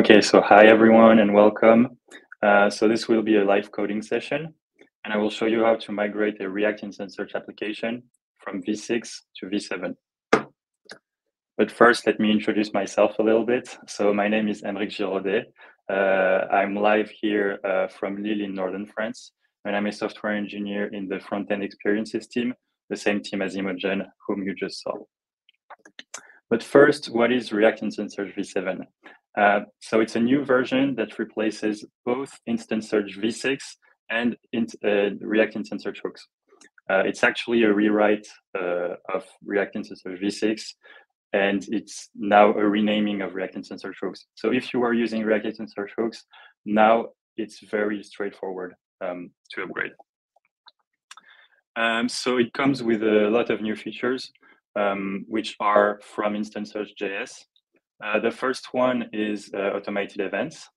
Okay, so hi everyone and welcome. Uh, so this will be a live coding session and I will show you how to migrate a React Instant Search application from V6 to V7. But first, let me introduce myself a little bit. So my name is Aymeric Giraudet. Uh, I'm live here uh, from Lille in Northern France, and I'm a software engineer in the front-end experiences team, the same team as Imogen, whom you just saw. But first, what is React Instant Search v7? Uh, so it's a new version that replaces both Instant Search v6 and in, uh, React Instant Search hooks. Uh, it's actually a rewrite uh, of React Instant Search v6, and it's now a renaming of React Instant Search hooks. So if you are using React Instant Search hooks, now it's very straightforward um, to upgrade. Um, so it comes with a lot of new features um, which are from Instant Search JS. Uh, the first one is uh, automated events.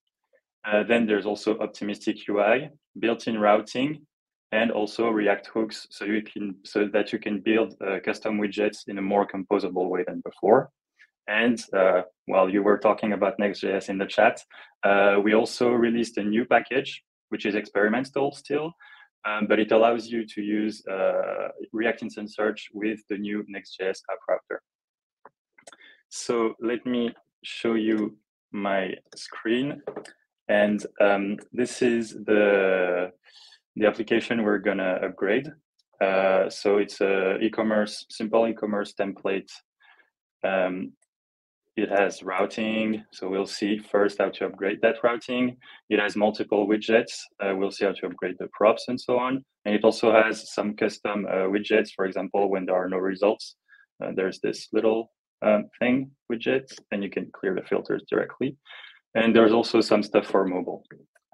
Uh, then there's also optimistic UI, built-in routing, and also React hooks, so you can so that you can build uh, custom widgets in a more composable way than before. And uh, while you were talking about Next.js in the chat, uh, we also released a new package, which is experimental still, um, but it allows you to use uh, React Instant Search with the new Next.js app router. So let me show you my screen. And um, this is the, the application we're gonna upgrade. Uh, so it's a e-commerce, simple e-commerce template um, it has routing, so we'll see first how to upgrade that routing. It has multiple widgets. Uh, we'll see how to upgrade the props and so on. And it also has some custom uh, widgets. For example, when there are no results, uh, there's this little um, thing widget, and you can clear the filters directly. And there's also some stuff for mobile.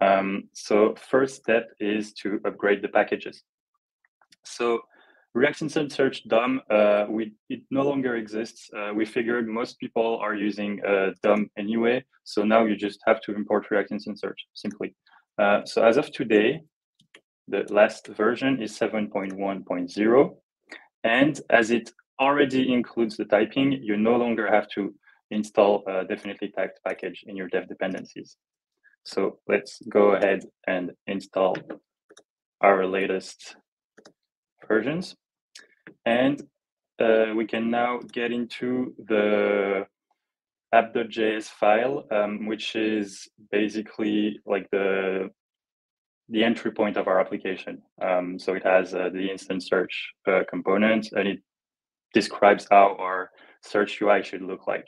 Um, so first step is to upgrade the packages. So React Instant Search DOM, uh, we, it no longer exists. Uh, we figured most people are using uh, DOM anyway, so now you just have to import React Instant Search simply. Uh, so as of today, the last version is 7.1.0, and as it already includes the typing, you no longer have to install a definitely typed package in your dev dependencies. So let's go ahead and install our latest versions. And uh, we can now get into the app.js file, um, which is basically like the the entry point of our application. Um, so it has uh, the instant search uh, component and it describes how our search UI should look like.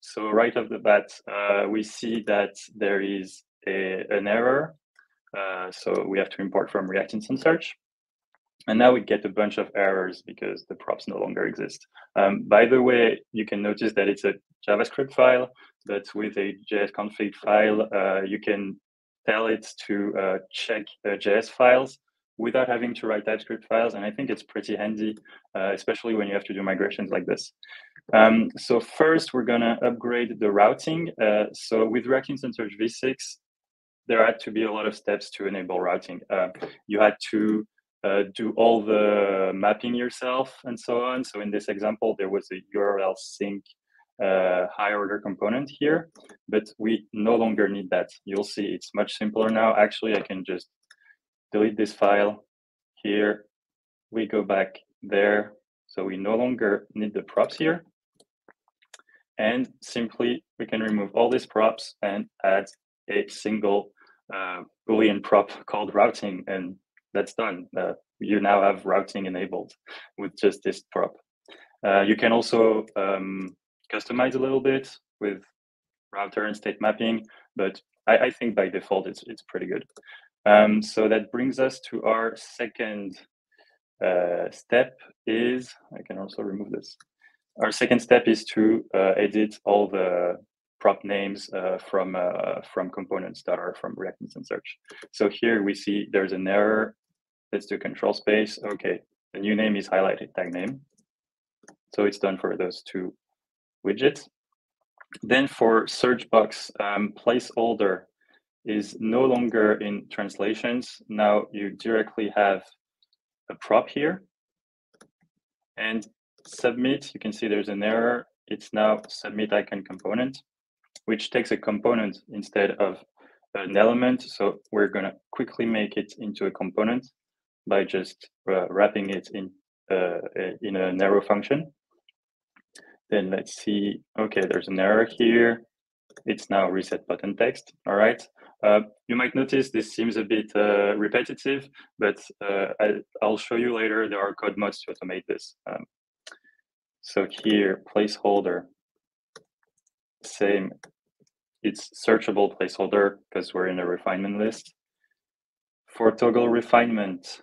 So right off the bat, uh, we see that there is a, an error. Uh, so we have to import from React Instant Search. And now we get a bunch of errors because the props no longer exist. Um, by the way, you can notice that it's a JavaScript file, but with a JS config file, uh, you can tell it to uh, check uh, JS files without having to write TypeScript files. And I think it's pretty handy, uh, especially when you have to do migrations like this. Um, so first, we're gonna upgrade the routing. Uh, so with React Instant Search v6, there had to be a lot of steps to enable routing. Uh, you had to uh, do all the mapping yourself and so on. So in this example, there was a URL sync uh, high order component here, but we no longer need that. You'll see it's much simpler now. Actually, I can just delete this file here. We go back there. So we no longer need the props here. And simply, we can remove all these props and add a single uh, Boolean prop called routing. And that's done. Uh, you now have routing enabled with just this prop. Uh, you can also um, customize a little bit with router and state mapping, but I, I think by default it's it's pretty good. Um, so that brings us to our second uh, step is, I can also remove this. Our second step is to uh, edit all the prop names uh, from uh, from components that are from React Instant Search. So here we see there's an error Let's do control space. Okay, the new name is highlighted tag name. So it's done for those two widgets. Then for search box um, placeholder is no longer in translations. Now you directly have a prop here. And submit, you can see there's an error. It's now submit icon component. which takes a component instead of an element. So we're going to quickly make it into a component by just uh, wrapping it in uh, in an arrow function. Then let's see, okay, there's an error here. It's now reset button text, all right. Uh, you might notice this seems a bit uh, repetitive, but uh, I, will show you later there are code mods to automate this. Um, so here, placeholder, same, it's searchable placeholder because we're in a refinement list. For toggle refinement,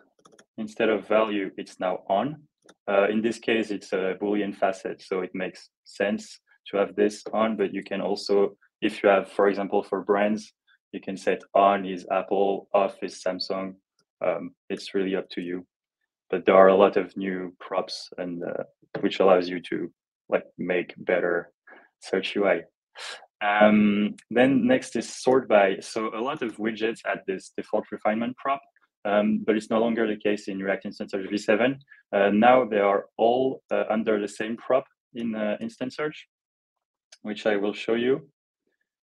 instead of value, it's now on. Uh, in this case, it's a Boolean facet, so it makes sense to have this on, but you can also, if you have, for example, for brands, you can set on is Apple, off is Samsung. Um, it's really up to you. But there are a lot of new props and uh, which allows you to like make better search UI. Um, then next is sort by. So a lot of widgets add this default refinement prop, um, but it's no longer the case in React Instant Search v7. Uh, now they are all uh, under the same prop in uh, Instant Search, which I will show you.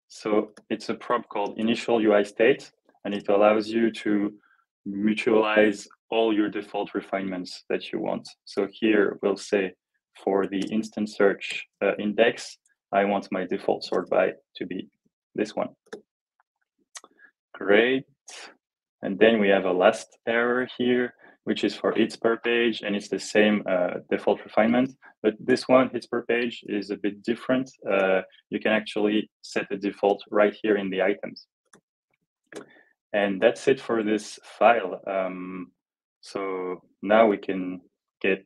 So it's a prop called initial UI state, and it allows you to mutualize all your default refinements that you want. So here we'll say for the instant search uh, index, I want my default sort by to be this one. Great. And then we have a last error here, which is for hits per page, and it's the same uh, default refinement. But this one, hits per page, is a bit different. Uh, you can actually set the default right here in the items. And that's it for this file. Um, so now we can get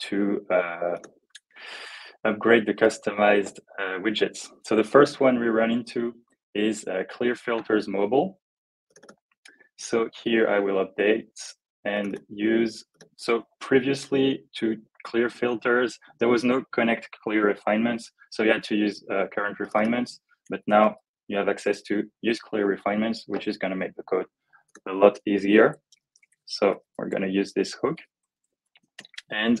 to uh, upgrade the customized uh, widgets. So the first one we run into is uh, Clear Filters Mobile. So here I will update and use, so previously to clear filters, there was no connect clear refinements. So you had to use uh, current refinements, but now you have access to use clear refinements, which is gonna make the code a lot easier. So we're gonna use this hook and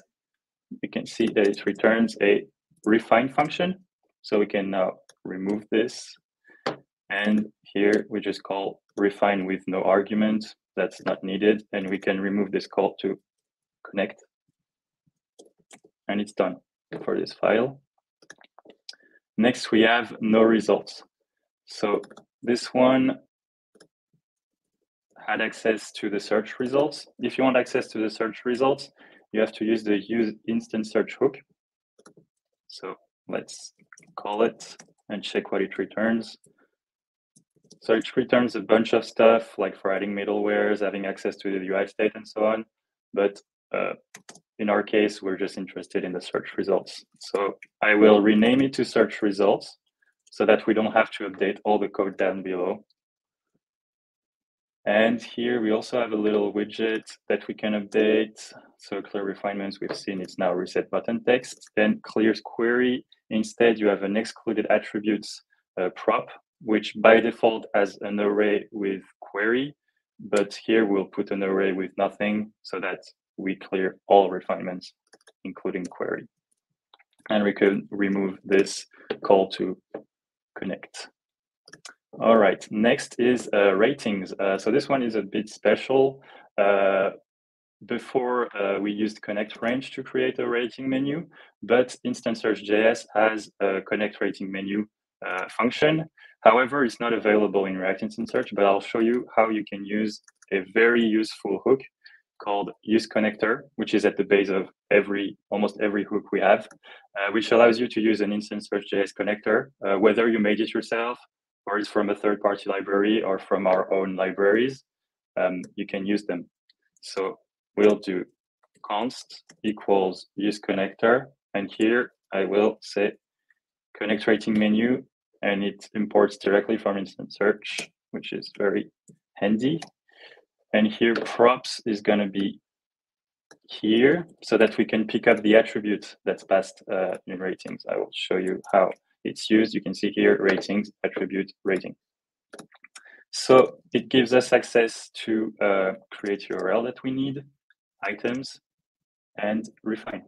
you can see that it returns a refine function. So we can now remove this. And here we just call refine with no argument. That's not needed. And we can remove this call to connect. And it's done for this file. Next, we have no results. So this one had access to the search results. If you want access to the search results, you have to use the use instant search hook. So let's call it and check what it returns. So it returns a bunch of stuff like for adding middlewares, having access to the UI state and so on. But uh, in our case, we're just interested in the search results. So I will rename it to search results so that we don't have to update all the code down below. And here we also have a little widget that we can update. So clear refinements, we've seen it's now reset button text. Then clears query. Instead, you have an excluded attributes uh, prop which by default has an array with query, but here we'll put an array with nothing so that we clear all refinements, including query. And we can remove this call to connect. All right, next is uh, ratings. Uh, so this one is a bit special. Uh, before uh, we used connect range to create a rating menu, but Instant Search JS has a connect rating menu uh, function. However, it's not available in React Instant Search, but I'll show you how you can use a very useful hook called use connector, which is at the base of every almost every hook we have, uh, which allows you to use an Instant Search JS connector, uh, whether you made it yourself or it's from a third-party library or from our own libraries, um, you can use them. So we'll do const equals use connector, and here I will say connect rating menu and it imports directly from Instant Search, which is very handy. And here props is going to be here so that we can pick up the attribute that's passed uh, in ratings. I will show you how it's used. You can see here ratings, attribute, rating. So it gives us access to uh, create URL that we need, items, and refine.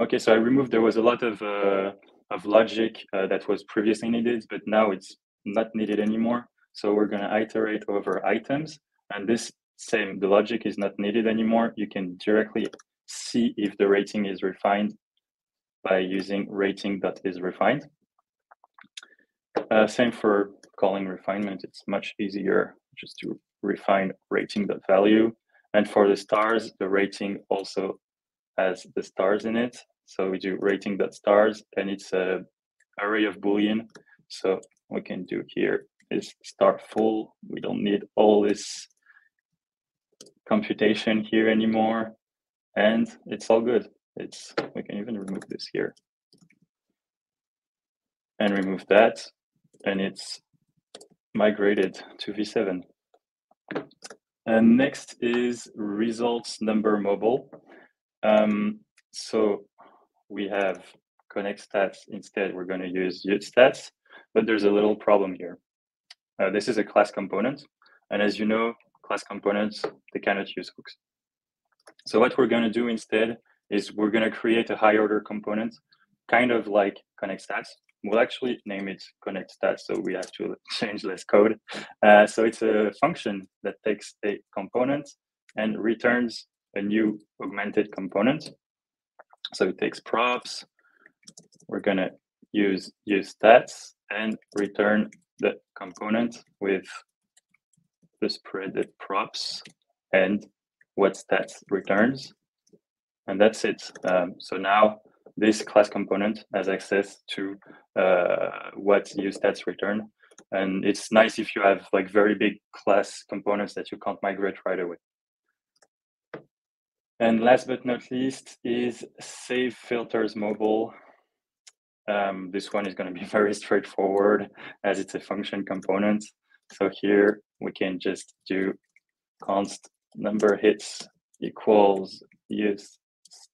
Okay, so I removed, there was a lot of uh, of logic uh, that was previously needed, but now it's not needed anymore. So we're going to iterate over items. And this same, the logic is not needed anymore. You can directly see if the rating is refined by using rating.isRefined. Uh, same for calling refinement. It's much easier just to refine rating that value. And for the stars, the rating also has the stars in it. So we do rating dot stars, and it's a array of Boolean. So we can do here is star full. We don't need all this computation here anymore. And it's all good. It's we can even remove this here and remove that. And it's migrated to V7. And next is results number mobile. Um, so we have connect stats instead. We're going to use stats, but there's a little problem here. Uh, this is a class component. And as you know, class components, they cannot use hooks. So what we're going to do instead is we're going to create a high order component, kind of like connect stats. We'll actually name it connect stats, so we have to change less code. Uh, so it's a function that takes a component and returns a new augmented component. So it takes props. We're going to use use stats and return the component with the spread props and what stats returns. And that's it. Um, so now this class component has access to uh, what useStats return. And it's nice if you have like very big class components that you can't migrate right away. And last but not least is save filters mobile. Um, this one is going to be very straightforward as it's a function component. So here we can just do const number hits equals use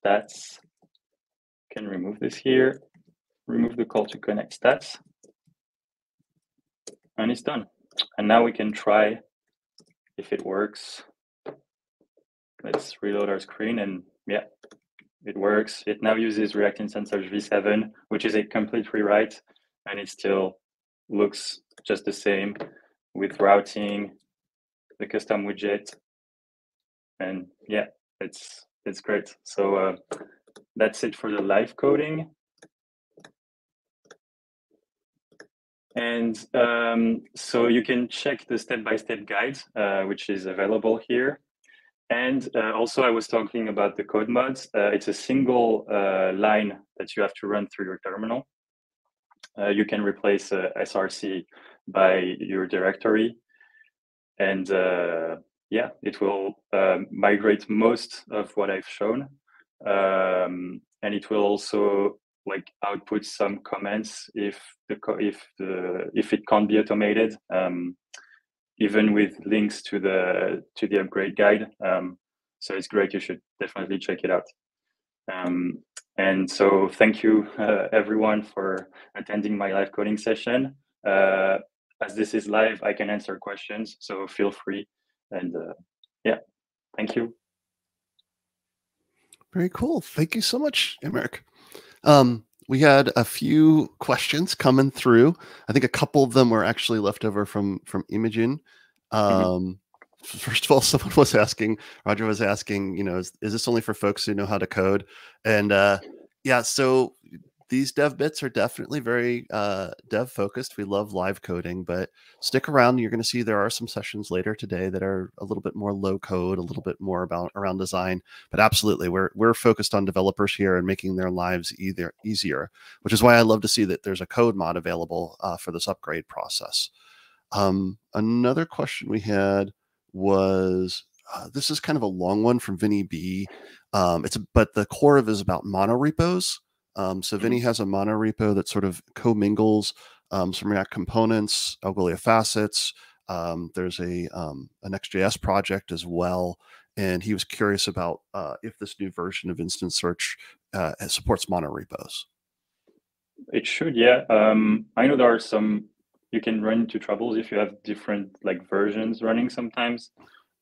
stats. Can remove this here, remove the call to connect stats, and it's done. And now we can try if it works. Let's reload our screen and yeah, it works. It now uses React Instant Search v7, which is a complete rewrite, and it still looks just the same with routing, the custom widget, and yeah, it's it's great. So uh, that's it for the live coding. And um, so you can check the step-by-step -step guide, uh, which is available here. And uh, also, I was talking about the code mods. Uh, it's a single uh, line that you have to run through your terminal. Uh, you can replace uh, SRC by your directory. And uh, yeah, it will um, migrate most of what I've shown. Um, and it will also like output some comments if the if the if it can't be automated. Um, even with links to the to the upgrade guide. Um, so it's great. You should definitely check it out. Um, and so thank you uh, everyone for attending my live coding session. Uh, as this is live, I can answer questions. So feel free. And uh, yeah, thank you. Very cool. Thank you so much, Aymeric. Um, we had a few questions coming through. I think a couple of them were actually left over from from Imogen. Mm-hmm. Um, mm-hmm. First of all, someone was asking, Roger was asking, you know, is, is this only for folks who know how to code? And uh, yeah, so these dev bits are definitely very uh, dev focused. We love live coding, but stick around. You're going to see there are some sessions later today that are a little bit more low code, a little bit more about around design. But absolutely, we're we're focused on developers here and making their lives either easier, which is why I love to see that there's a code mod available uh, for this upgrade process. Um, another question we had was uh, this is kind of a long one from Vinny B. Um, it's but the core of it is about monorepos. Um, so Vinny mm-hmm. has a monorepo that sort of commingles um, some React components, Algolia facets. Um, there's a um, an Next.js project as well, and he was curious about uh, if this new version of Instant Search uh, supports monorepos. It should, yeah. Um, I know there are some. You can run into troubles if you have different like versions running sometimes,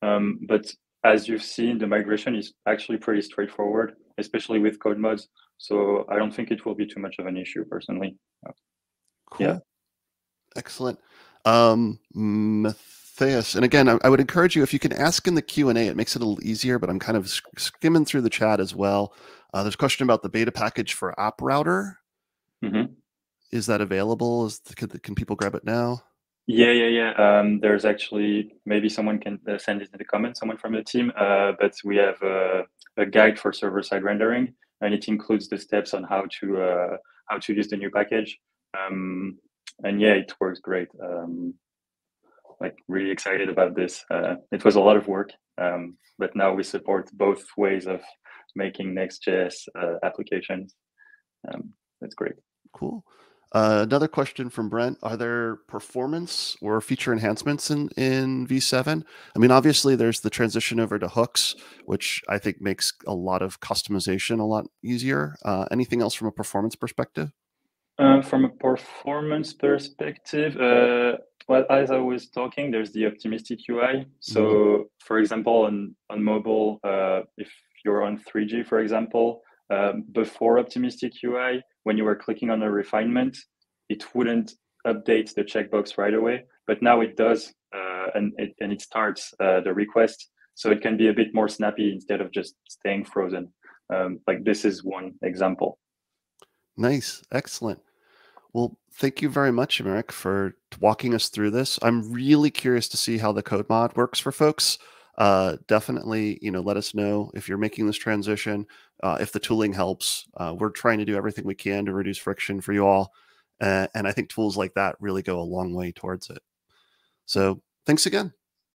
um, but as you've seen, the migration is actually pretty straightforward, especially with code mods. So I don't think it will be too much of an issue personally. Cool. Yeah. Excellent. Um, Matthias, and again, I, I, would encourage you if you can ask in the Q and A. It makes it a little easier. But I'm kind of skimming through the chat as well. Uh, there's a question about the beta package for App Router. Mm-hmm. Is that available? Is can, can people grab it now? Yeah, yeah, yeah. Um, there's actually maybe someone can uh, send it in the comments, someone from the team. Uh, but we have a, a guide for server-side rendering, and it includes the steps on how to uh, how to use the new package. Um, and yeah, it works great. Um, like really excited about this. Uh, it was a lot of work, um, but now we support both ways of making Next.js uh, applications. Um, that's great. Cool. Uh, another question from Brent: Are there performance or feature enhancements in in V7? I mean, obviously, there's the transition over to hooks, which I think makes a lot of customization a lot easier. Uh, anything else from a performance perspective? Uh, from a performance perspective, uh, well, as I was talking, there's the optimistic UI. So, mm-hmm. for example, on on mobile, uh, if you're on 3G, for example, um, before optimistic UI, when you were clicking on a refinement, it wouldn't update the checkbox right away, but now it does, uh, and it and it starts uh, the request, so it can be a bit more snappy instead of just staying frozen. Um, like this is one example. Nice, excellent. Well, thank you very much, Aymeric, for walking us through this. I'm really curious to see how the code mod works for folks. Uh, definitely, you know, let us know if you're making this transition, uh, if the tooling helps. Uh, we're trying to do everything we can to reduce friction for you all. and I think tools like that really go a long way towards it. So thanks again.